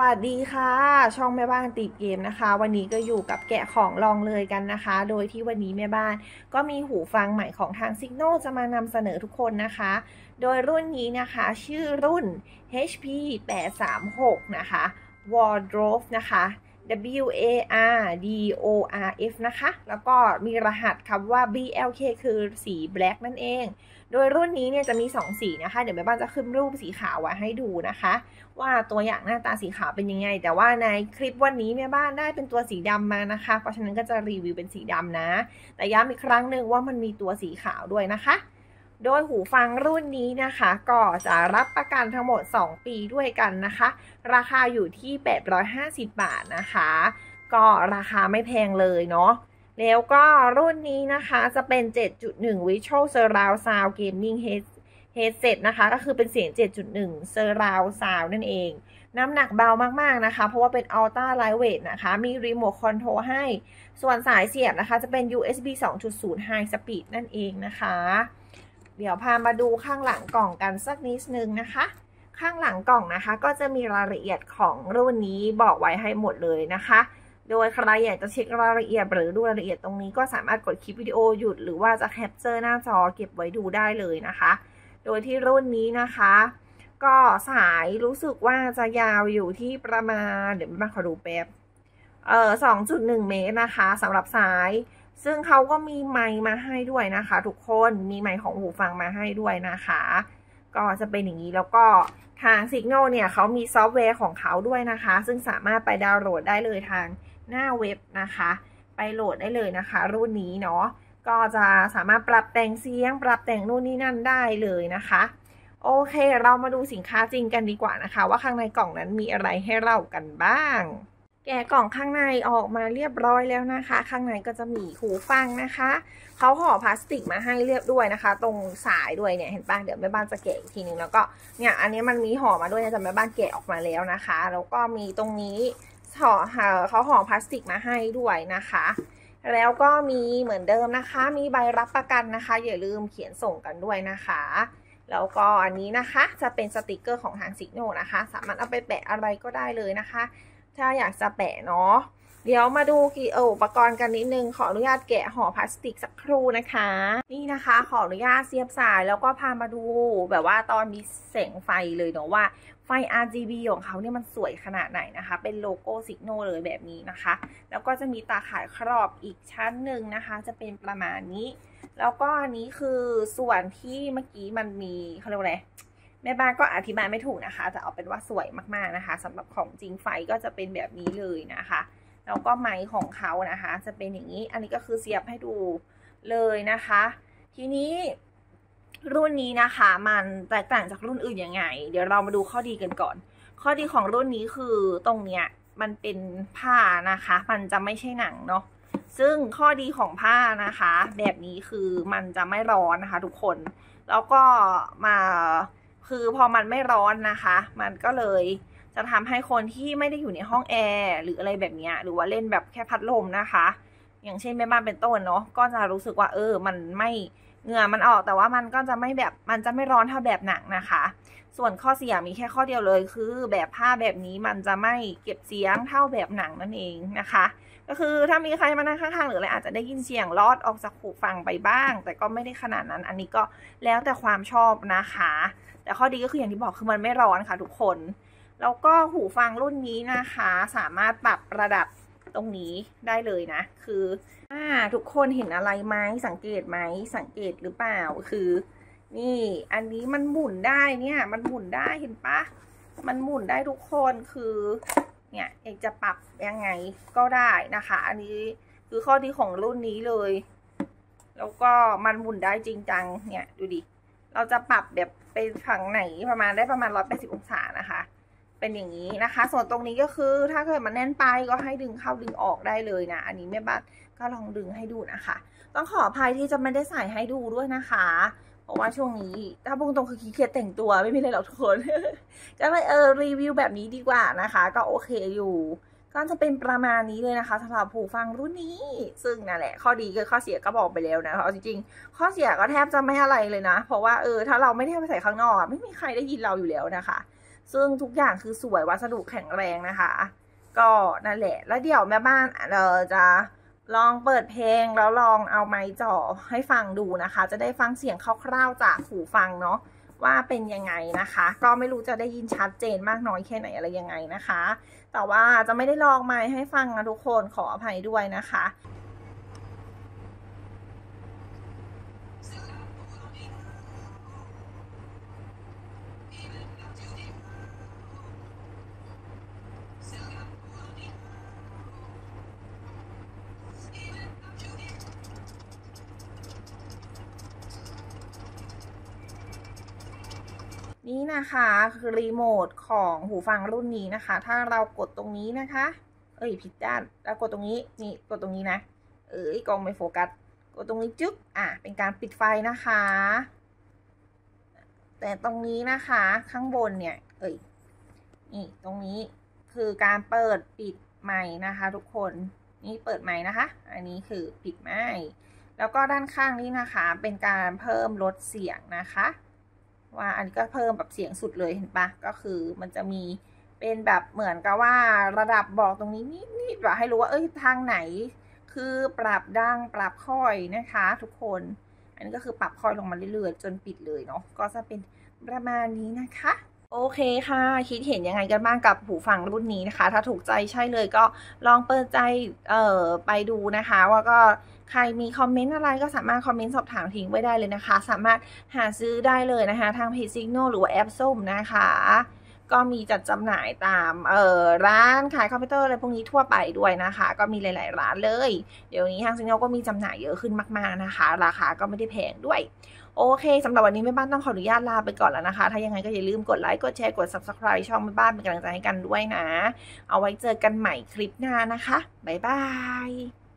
วัสดีค่ะ ช่องแม่บ้านติดเกมนะคะ วันนี้ก็อยู่กับแกะของลองเลยกันนะคะ โดยที่วันนี้แม่บ้านก็มีหูฟังใหม่ของทาง Signal จะมานำเสนอทุกคนนะคะ โดยรุ่นนี้นะคะชื่อรุ่น HP 836นะคะ Wardrobe นะคะ W A R D O R F นะคะ แล้วก็มีรหัสคำว่า BLK คือสี black นั่นเอง โดยรุ่นนี้เนี่ยจะมี 2 สีนะคะ เดี๋ยวแม่บ้านจะขึ้นรูปสีขาวไว้ให้ดูนะคะ ว่าตัวอย่างหน้าตาสีขาวเป็นยังไง แต่ว่าในคลิปวันนี้แม่บ้านได้เป็นตัวสีดำมานะคะ เพราะฉะนั้นก็จะรีวิวเป็นสีดำนะ แต่ย้ำอีกครั้งหนึ่งว่ามันมีตัวสีขาวด้วยนะคะ โดยหูฟังรุ่นนี้นะคะ ก็จะรับประกันทั้งหมด 2 ปีด้วยกันนะคะ ราคาอยู่ที่ 850 บาทนะคะ ก็ราคาไม่แพงเลยเนาะแล้วก็รุ่นนี้นะคะจะเป็น 7.1 Visual Surround Sound Gaming Head Headset นะคะ ก็คือเป็นเสียง 7.1 Surround Sound นั่นเอง น้ำหนักเบามาก ๆ นะคะ เพราะว่าเป็น Ultra Lightweight นะคะ มี Remote Control ให้ ส่วนสายเสียบนะคะ จะเป็น USB 2.0 High Speed นั่นเองนะคะ เดี๋ยวพามาดูข้างหลังกล่องกันสักนิดนึงนะคะ ข้างหลังกล่องนะคะ ก็จะมีรายละเอียดของรุ่นนี้บอกไว้ให้หมดเลยนะคะ โดยใครอยากจะเช็ครายละเอียดหรือดูรายละเอียดตรงนี้ก็สามารถกดคลิปวิดีโอหยุดหรือว่าจะแคปเจอร์หน้าจอเก็บไว้ดูได้เลยนะคะ โดยที่รุ่นนี้นะคะ ก็สายรู้สึกว่าจะยาวอยู่ที่ประมาณเดี๋ยวมาขอดูแป๊บเอ่อ2.1 เมตรนะคะสำหรับสาย ซึ่งเขาก็มีไมค์มาให้ด้วยนะคะ ทุกคนมีไมค์ของหูฟังมาให้ด้วยนะคะ ก็จะเป็นอย่างนี้แล้วก็ทาง Signal เนี่ยเขามีซอฟต์แวร์ของเขาด้วยนะคะ ซึ่งสามารถไปดาวน์โหลดได้เลยทางหน้าเว็บนะคะ ไปโหลดได้เลยนะคะ รุ่นนี้เนาะก็จะสามารถปรับแต่งเสียง ปรับแต่งนู่นนี่นั่นได้เลยนะคะ โอเค เรามาดูสินค้าจริงกันดีกว่านะคะ ว่าข้างในกล่องนั้นมีอะไรให้เรากันบ้าง แกะกล่องข้างในออกมาเรียบร้อยแล้วนะคะ ข้างในก็จะมีหูฟังนะคะ เขาห่อพลาสติกมาให้เรียบด้วยนะคะ ตรงสายด้วยเนี่ยเห็นป่ะเดี๋ยวแม่บ้านจะแกะอีกทีนึงแล้วก็เนี่ยอันนี้มันมีห่อมาด้วยนะแต่แม่บ้านแกะออกมาแล้วนะคะ แล้วก็มีตรงนี้ห่อเขาห่อพลาสติกมาให้ด้วยนะคะ แล้วก็มีเหมือนเดิมนะคะ มีใบรับประกันนะคะ อย่าลืมเขียนส่งกันด้วยนะคะแล้วก็อันนี้นะคะจะเป็นสติกเกอร์ของทางสิกโนนะคะ สามารถเอาไปแปะอะไรก็ได้เลยนะคะ ถ้าอยากจะแปะเนาะเดี๋ยวมาดูกี่อุปกรณ์กันนิดนึง ขออนุญาตแกะห่อพลาสติกสักครู่นะคะ นี่นะคะขออนุญาตเสียบสายแล้วก็พามาดูแบบว่าตอนมีแสงไฟเลยเนาะว่าไฟ RGB ของเขาเนี่ยมันสวยขนาดไหนนะคะ เป็นโลโก้สิกโนเลยแบบนี้นะคะ แล้วก็จะมีตาข่ายครอบอีกชั้นหนึ่งนะคะ จะเป็นประมาณนี้ แล้วก็อันนี้คือส่วนที่เมื่อกี้มันมีเขาเรียกว่าอะไร แม่บ้านก็อธิบายไม่ถูกนะคะแต่เอาเป็นว่าสวยมากๆนะคะสำหรับของจริงไฟก็จะเป็นแบบนี้เลยนะคะแล้วก็ไม้ของเขานะคะ จะเป็นอย่างนี้ อันนี้ก็คือเสียบให้ดูเลยนะคะ ทีนี้รุ่นนี้นะคะ มันแตกต่างจากรุ่นอื่นยังไง เดี๋ยวเรามาดูข้อดีกันก่อน ข้อดีของรุ่นนี้คือตรงเนี้ยมันเป็นผ้านะคะ มันจะไม่ใช่หนังเนาะซึ่งข้อดีของผ้านะคะ แบบนี้คือมันจะไม่ร้อนนะคะ ทุกคน แล้วก็มา คือพอมันไม่ร้อนนะคะ มันก็เลยจะทำให้คนที่ไม่ได้อยู่ในห้องแอร์หรืออะไรแบบนี้หรือว่าเล่นแบบแค่พัดลมนะคะ อย่างเช่นแม่บ้านเป็นต้นเนาะก็จะรู้สึกว่าเออ มันไม่เหงื่อมันออกแต่ว่ามันก็จะไม่แบบมันจะไม่ร้อนเท่าแบบหนังนะคะ ส่วนข้อเสียมีแค่ข้อเดียวเลย คือแบบผ้าแบบนี้มันจะไม่เก็บเสียงเท่าแบบหนังนั่นเองนะคะ ก็คือถ้ามีใครมานั่งข้างๆหรืออะไรอาจจะได้ยินเสียงลอดออกจากหูฟังไปบ้าง แต่ก็ไม่ได้ขนาดนั้น อันนี้ก็แล้วแต่ความชอบนะคะ แต่ข้อดีก็คืออย่างที่บอกคือมันไม่ร้อนค่ะทุกคน แล้วก็หูฟังรุ่นนี้นะคะ สามารถปรับระดับตรงนี้ได้เลยนะ คืออ่าทุกคนเห็นอะไรไหมสังเกตไหมสังเกตหรือเปล่าคือ นี่ อันนี้มันหมุนได้เนี่ย มันหมุนได้เห็นปะมันหมุนได้ทุกคนคือเนี่ยเอกจะปรับยังไงก็ได้นะคะ อันนี้คือข้อดีของรุ่นนี้เลย แล้วก็มันหมุนได้จริงจังเนี่ยดูดิ เราจะปรับแบบไปฝั่งไหนประมาณได้ประมาณ180องศานะคะ เป็นอย่างนี้นะคะ ส่วนตรงนี้ก็คือถ้าเกิดมันแน่นไปก็ให้ดึงเข้าดึงออกได้เลยนะ อันนี้แม่บ้านก็ลองดึงให้ดูนะคะ ต้องขออภัยที่จะไม่ได้ใส่ให้ดูด้วยนะคะ เพราะว่าช่วงนี้ถ้าพูดตรงคือขี้เกียจแต่งตัวไม่มีอะไรหรอกทุกคนก็เลยเออรีวิวแบบนี้ดีกว่านะคะ ก็โอเคอยู่ ก็จะเป็นประมาณนี้เลยนะคะสำหรับหูฟังรุ่นนี้ ซึ่งนั่นแหละ ข้อดีกับข้อเสียก็บอกไปแล้วนะเอาจริงๆ ข้อเสียก็แทบจะไม่อะไรเลยนะ เพราะว่าเออถ้าเราไม่ได้ไปใส่ข้างนอกไม่มีใครได้ยินเราอยู่แล้วนะคะ ซึ่งทุกอย่างคือสวยวัสดุแข็งแรงนะคะ ก็นั่นแหละ แล้วเดี๋ยวแม่บ้านเออจะลองเปิดเพลงแล้วลองเอาไมค์จ่อให้ฟังดูนะคะ จะได้ฟังเสียงคร่าวๆจากหูฟังเนาะ ว่าเป็นยังไงนะคะ ก็ไม่รู้จะได้ยินชัดเจนมากน้อยแค่ไหนอะไรยังไงนะคะ แต่ว่าจะไม่ได้ลองไม้ให้ฟังนะทุกคนขออภัยด้วยนะคะ นี่นะคะคือรีโมทของหูฟังรุ่นนี้นะคะ ถ้าเรากดตรงนี้นะคะ เอ้ยผิดด้านแล้วกดตรงนี้นี่กดตรงนี้นะ เอ้ยกล้องไม่โฟกัสกดตรงนี้จึ๊กอะเป็นการปิดไฟนะคะ แต่ตรงนี้นะคะข้างบนเนี่ย เอ้ยนี่ตรงนี้คือการเปิดปิดไม้นะคะ ทุกคนนี่เปิดไม้นะคะ อันนี้คือปิดไม้แล้วก็ด้านข้างนี้นะคะ เป็นการเพิ่มลดเสียงนะคะ ว่าอันนี้ก็เพิ่มแบบเสียงสุดเลยเห็นปะก็คือมันจะมีเป็นแบบเหมือนกับว่าระดับบอกตรงนี้นิดๆว่าให้รู้ว่าเอ้ยทางไหน คือปรับดังปรับค่อยนะคะ ทุกคน อันนี้ก็คือปรับค่อยลงมาเรื่อยๆ จนปิดเลยเนาะก็จะเป็นประมาณนี้นะคะ โอเคค่ะ คิดเห็นยังไงกันบ้างกับหูฟังรุ่นนี้นะคะ ถ้าถูกใจใช่เลยก็ลองเปิดใจเอ่อไปดูนะคะ ว่าก็ใครมีคอมเมนต์อะไรก็สามารถคอมเมนต์สอบถามทิ้งไว้ได้เลยนะคะ สามารถหาซื้อได้เลยนะคะ ทางเพจ Signo หรือว่าแอปส้มนะคะ ก็มีจัดจำหน่ายตามเอ่อร้านขายคอมพิวเตอร์อะไรพวกนี้ทั่วไปด้วยนะคะ ก็มีหลาย ๆ ร้านเลย เดี๋ยวนี้ทาง Signo ก็มีจำหน่ายเยอะขึ้นมาก ๆ นะคะ ราคาก็ไม่ได้แพงด้วยโอเคสำหรับวันนี้แม่บ้านต้องขออนุญาตลาไปก่อนแล้วนะคะ ถ้ายังไงก็อย่าลืมกดไลค์ กดแชร์ กด subscribe ช่องแม่บ้านเป็นกำลังใจให้กันด้วยนะ เอาไว้เจอกันใหม่คลิปหน้านะคะ บ๊ายบาย